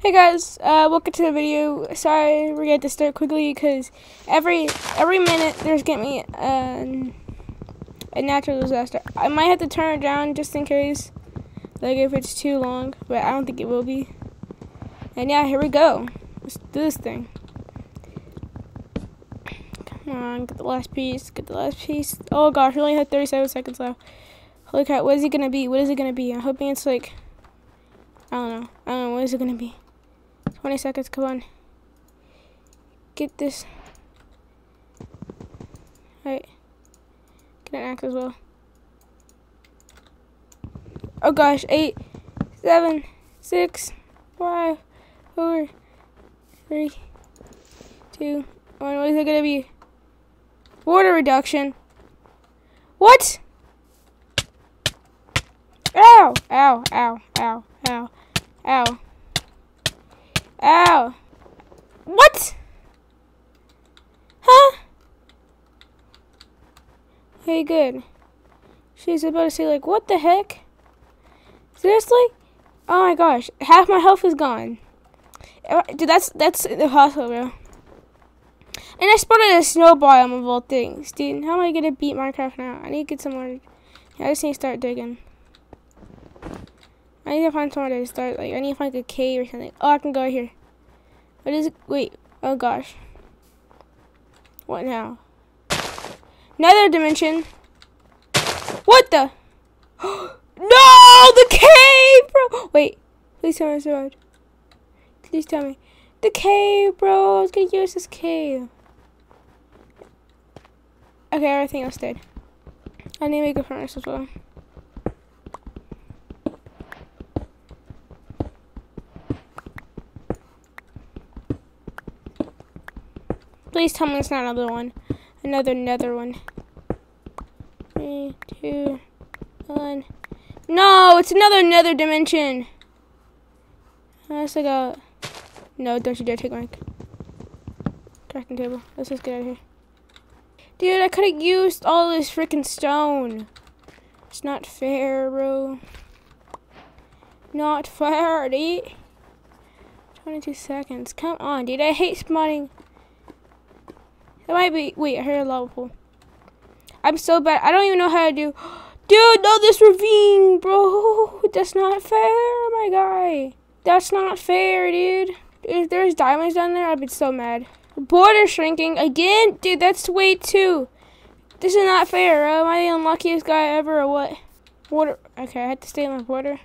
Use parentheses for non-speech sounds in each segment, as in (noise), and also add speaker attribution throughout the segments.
Speaker 1: Hey guys, uh, welcome to the video. Sorry, we had to start quickly because every every minute there's me uh, a natural disaster. I might have to turn it down just in case, like if it's too long, but I don't think it will be. And yeah, here we go. Let's do this thing. Come on, get the last piece. Get the last piece. Oh gosh, we only have 37 seconds left. Holy crap, what is it gonna be? What is it gonna be? I'm hoping it's like, I don't know. I don't know, what is it gonna be? 20 seconds, come on. Get this. Alright. Get an axe as well. Oh gosh, eight, seven, six, five, four, three, two, one. What is it gonna be? Water reduction. What? Ow! Ow! Ow! Ow! Ow! Ow! Ow. What? Huh? Hey, good. She's about to say, like, what the heck? Seriously? Oh my gosh, half my health is gone. Uh, dude, that's that's impossible, bro. And I spotted a snow biome of all things. Dude, how am I gonna beat Minecraft now? I need to get some more. Yeah, I just need to start digging. I need to find somewhere to start. Like, I need to find a cave or something. Oh, I can go here. What is it? Wait. Oh, gosh. What now? Nether dimension. What the? (gasps) no! The cave, bro! Wait. Please tell me I survived. Please tell me. The cave, bro. I was gonna use this cave. Okay, everything else dead. I need to make a furnace as well. Please tell me it's not another one. Another nether one. Three, two, one. No, it's another nether dimension. Uh, let's go. No, don't you dare take my crafting table. Let's just get out of here. Dude, I could have used all this freaking stone. It's not fair, bro. Not fair, dude. 22 seconds. Come on, dude. I hate spawning that might be. Wait, I heard a lava pool. I'm so bad. I don't even know how to do. (gasps) Dude, no, this ravine, bro. (laughs) That's not fair, oh my guy. That's not fair, dude. If there's diamonds down there, I'd be so mad. Border shrinking again? Dude, that's way too. This is not fair. Am I the unluckiest guy ever or what? Water. Okay, I had to stay in my border.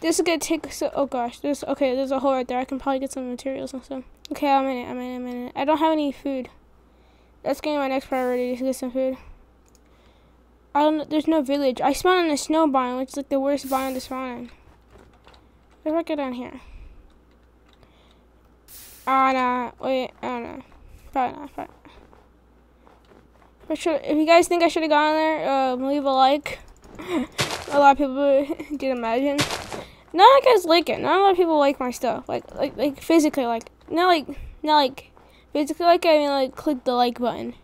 Speaker 1: This is gonna take so. Oh gosh, there's okay. There's a hole right there. I can probably get some materials and stuff. Okay, I'm in it. I'm in it. I'm in it. I don't have any food. That's getting my next priority to get some food. I don't. Know there's no village. I spawned in a snow biome, which is like the worst biome to spawn in. If I get down here? Ah, nah. Wait, I don't know. Probably not. Probably not. Should, if you guys think I should have gone there, uh, leave a like. (laughs) a lot of people (laughs) did imagine. Not like guys like it. Not a lot of people like my stuff. Like, like, like physically, like, not like, not like Basically, like, I mean, like, click the like button.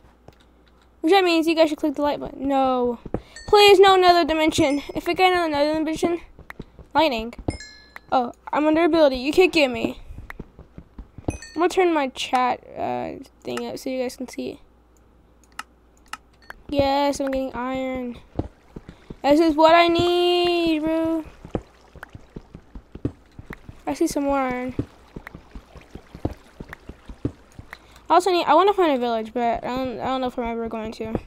Speaker 1: Which that means you guys should click the like button. No. Please, no another dimension. If I get another dimension, lightning. Oh, I'm under ability. You can't get me. I'm gonna turn my chat uh, thing up so you guys can see it. Yes, I'm getting iron. This is what I need, bro. I see some more iron. I also need, I want to find a village, but I don't, I don't know if I'm ever going to.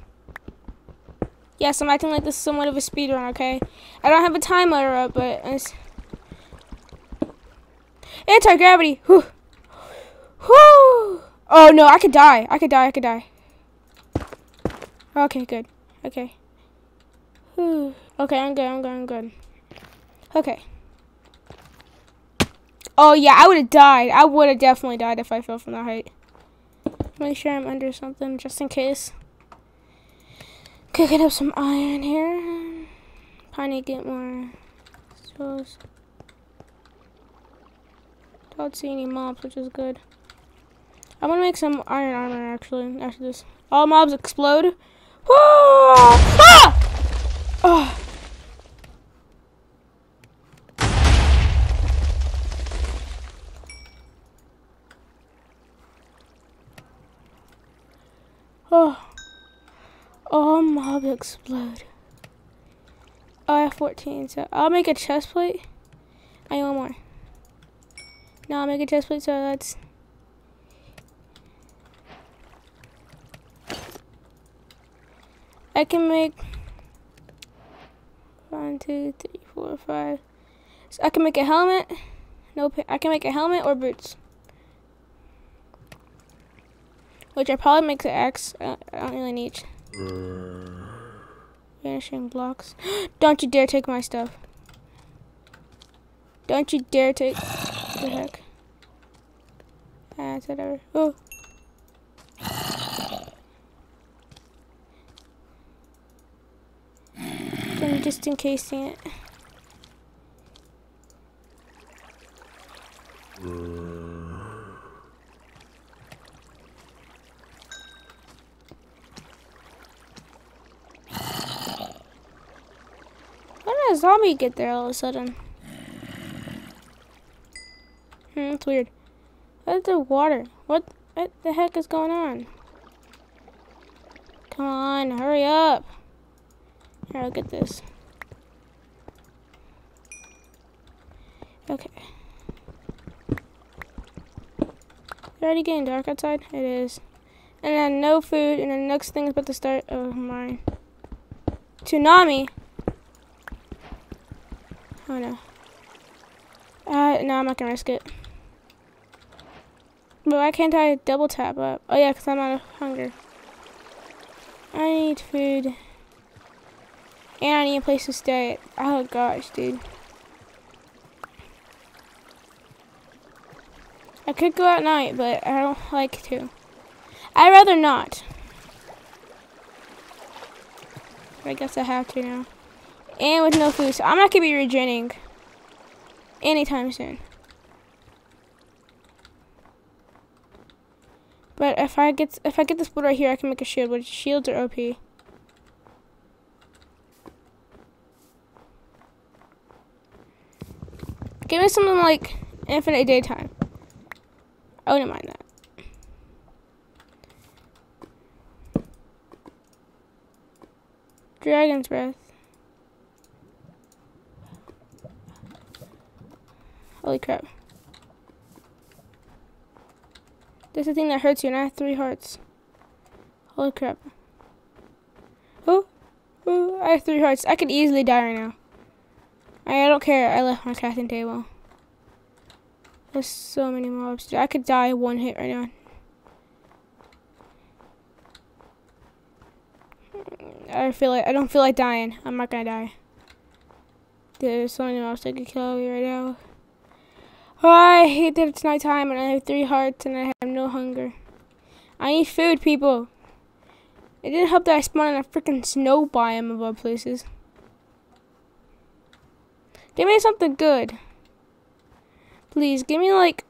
Speaker 1: Yes, I'm acting like this is somewhat of a speed run, okay? I don't have a timer up, but it's... Anti-gravity! Oh, no, I could die. I could die, I could die. Okay, good. Okay. Whew. Okay, I'm good, I'm good, I'm good. Okay. Oh, yeah, I would have died. I would have definitely died if I fell from that height. Make sure I'm under something just in case. Cooking up some iron here. Probably get more souls. Don't see any mobs, which is good. I'm gonna make some iron armor actually after this. All mobs explode. Ah! Oh. Oh. All mob explode. Oh, I have 14, so I'll make a chest plate. I want more. No, I'll make a chest plate, so that's... I can make... One, two, three, four, five. So I can make a helmet. No, I can make a helmet or boots. Which I probably make the X. I don't really need. Vanishing blocks. (gasps) don't you dare take my stuff. Don't you dare take. What (sighs) the heck? Ah, it's whatever. Oh. I'm just encasing it. a zombie get there all of a sudden? Hmm, that's weird. What's the water? What, what the heck is going on? Come on, hurry up. Here, I'll get this. Okay. It's already getting dark outside? It is. And then no food, and the next thing is about to start. Oh, my. Tsunami? Oh no. Uh, no, I'm not gonna risk it. But why can't I double tap up? Oh yeah, because I'm out of hunger. I need food. And I need a place to stay. Oh gosh, dude. I could go at night, but I don't like to. I'd rather not. I guess I have to now. And with no food, so I'm not gonna be regening anytime soon. But if I get if I get this wood right here, I can make a shield. Which shields are OP. Give me something like infinite daytime. Oh, I wouldn't mind that. Dragon's breath. Holy crap. There's a thing that hurts you, and I have three hearts. Holy crap. Oh, oh, I have three hearts. I could easily die right now. I don't care. I left my crafting table. There's so many mobs. I could die one hit right now. I feel like I don't feel like dying. I'm not gonna die. There's so many mobs that could kill me right now. Oh, I hate that it's nighttime and I have three hearts and I have no hunger. I need food, people. It didn't help that I spawned in a freaking snow biome of all places. Give me something good. Please, give me like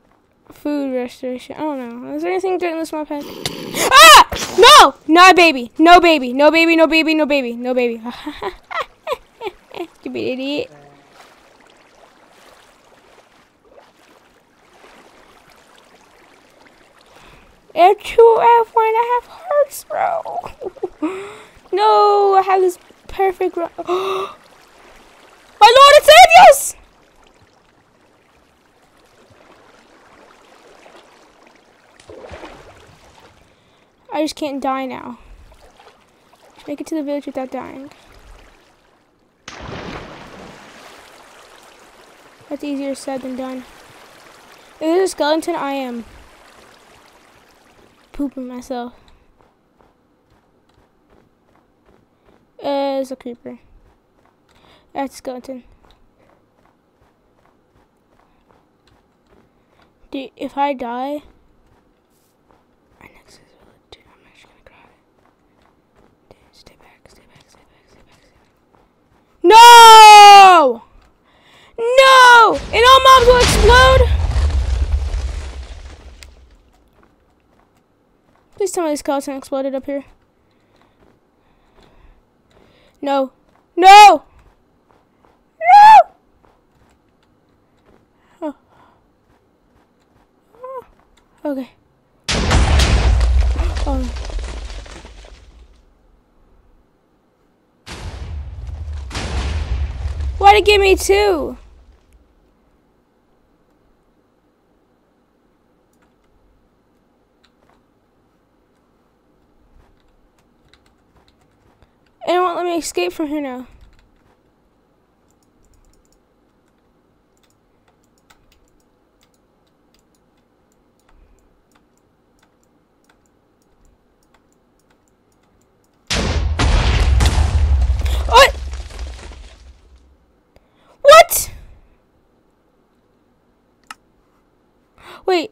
Speaker 1: food restoration. I don't know. Is there anything good in this map pack? (gasps) Ah! No! Not baby. No baby. No baby, no baby, no baby. No baby. (laughs) Stupid idiot. And two have one and a half hearts, bro. (laughs) no, I have this perfect run. (gasps) My lord, it's Adios! I just can't die now. Just make it to the village without dying. That's easier said than done. If there's a skeleton, I am pooping myself. As a creeper. That's skeleton. Dude, if I die, tell me this skeleton exploded up here. No. No! No! Oh. Okay. Oh. Why'd it give me two? Won't let me escape from here now. What? What? Wait.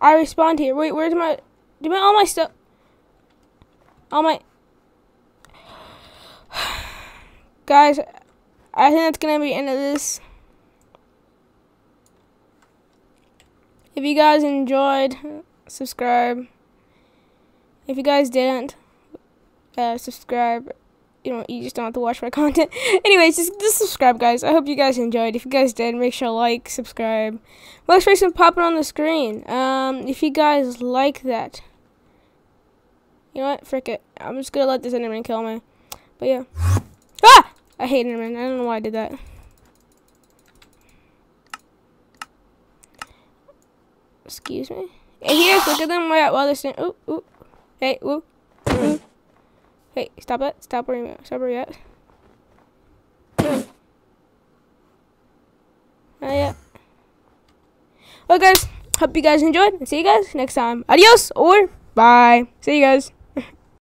Speaker 1: I respond here. Wait, where's my... Do my all my stuff... All my... Guys, I think that's going to be the end of this. If you guys enjoyed, subscribe. If you guys didn't, uh, subscribe. You know, you just don't have to watch my (laughs) content. Anyways, just, just subscribe, guys. I hope you guys enjoyed. If you guys did, make sure to like, subscribe. Most recent popping on the screen. Um, if you guys like that, you know what? Frick it. I'm just gonna let this Enderman kill me. But yeah. Ah! I hate Enderman. I don't know why I did that. Excuse me. Hey, here, look at them while they're standing. Ooh, ooh. Hey, ooh. ooh. Hey, stop it. Stop where you Stop where you at. Yeah. Well, guys, hope you guys enjoyed, see you guys next time. Adios, or bye. See you guys.